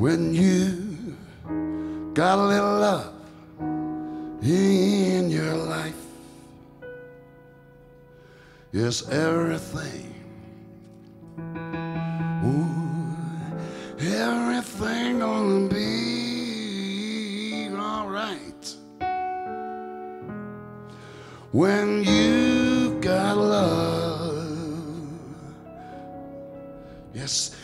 when you got a little love in your life. Yes, everything. Ooh, everything gonna be alright when you got love. Yes,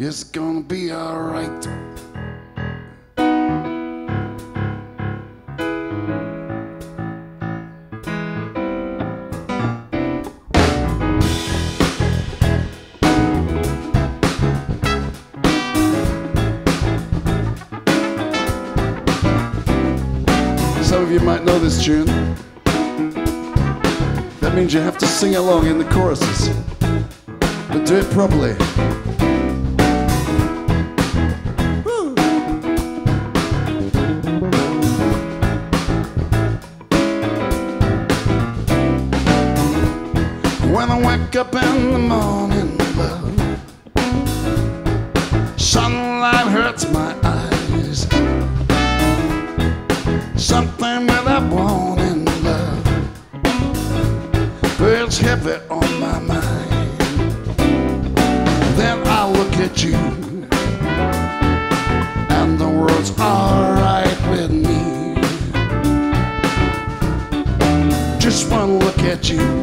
It's gonna be alright. Some of you might know this tune. That means you have to sing along in the choruses. But do it properly. Up in the morning, sunlight hurts my eyes. Something without warning, love, feels heavy on my mind. Then I look at you, and the world's alright with me. Just one look at you,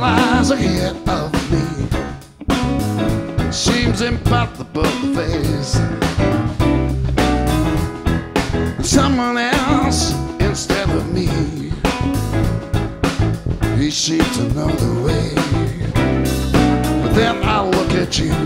lies ahead of me seems impossible to face. Gucci.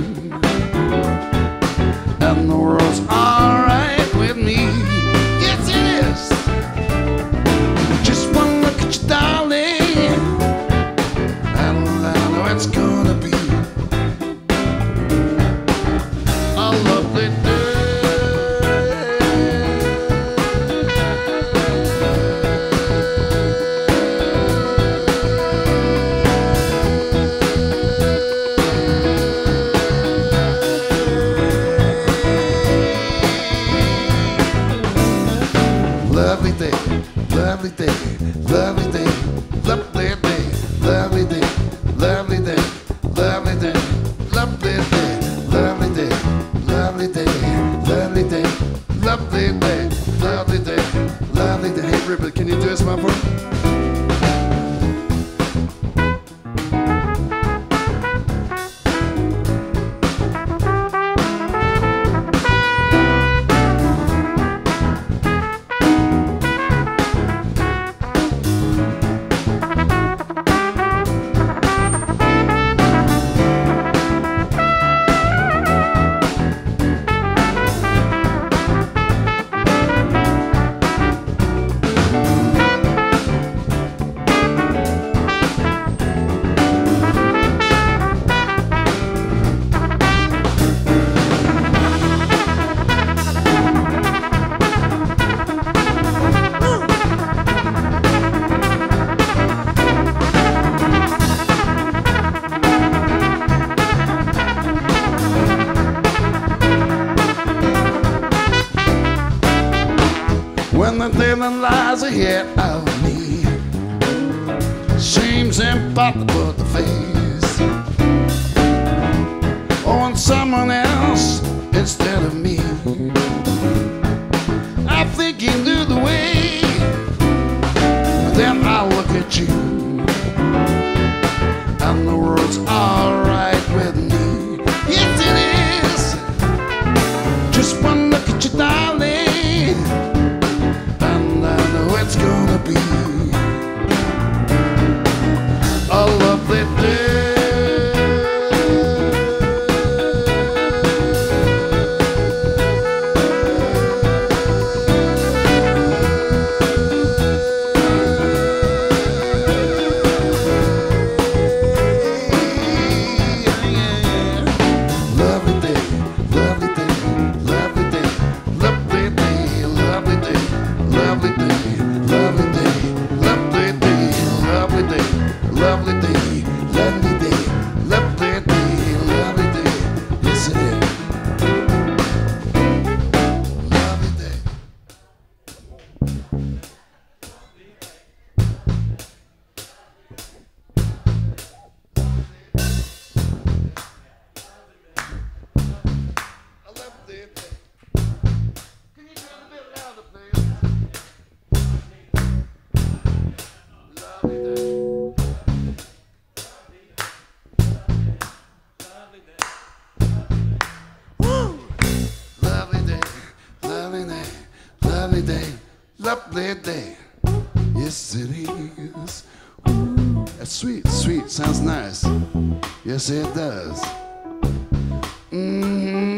When the that lies ahead of me seems impossible to face. Oh, On someone else instead of me. birthday day. Yes, it is. Ooh, that's sweet, sweet, sounds nice. Yes, it does. Mm hmm